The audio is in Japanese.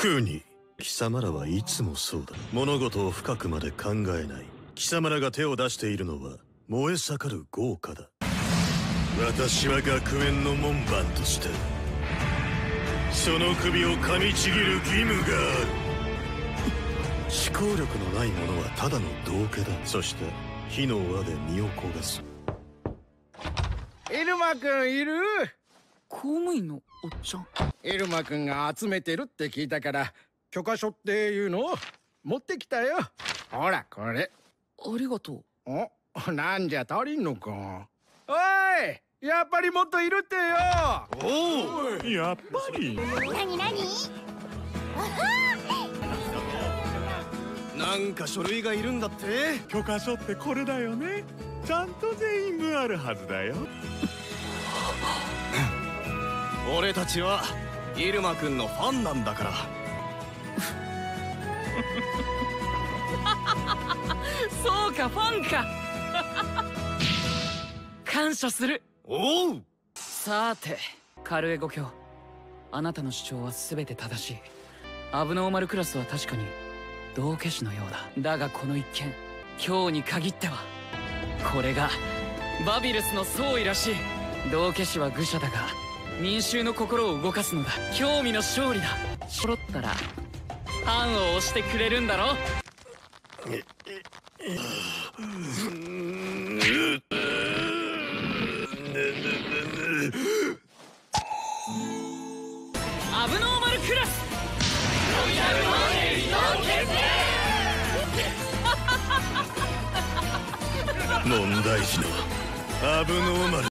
クーニ貴様らはいつもそうだ。物事を深くまで考えない。貴様らが手を出しているのは燃え盛る豪華だ。私は学園の門番としてその首を噛みちぎる義務がある。思考力のない者はただの道化だ。そして火の輪で身を焦がす。イルマくんいる？公務員のおっちゃん。イルマくんが集めてるって聞いたから許可書っていうのを持ってきたよ。ほらこれ。ありがとう。おなんじゃ足りんのか。おいやっぱりもっといるってよ。おおやっぱり。なになになんか書類がいるんだって。許可書ってこれだよね。ちゃんと全員分あるはずだよ俺たちはイルマくんのファンなんだから。そうかファンか。感謝する。おう。さてカルエゴ卿あなたの主張は全て正しい。アブノーマルクラスは確かに道化師のようだ。だがこの一件今日に限ってはこれがバビルスの総意らしい。道化師は愚者だが民衆の心を動かすのだ。興味の勝利だ。揃ったらパンを押してくれるんだろ。アブノーマルクラス。ロイヤルマネー移動決定問題児のアブノーマル。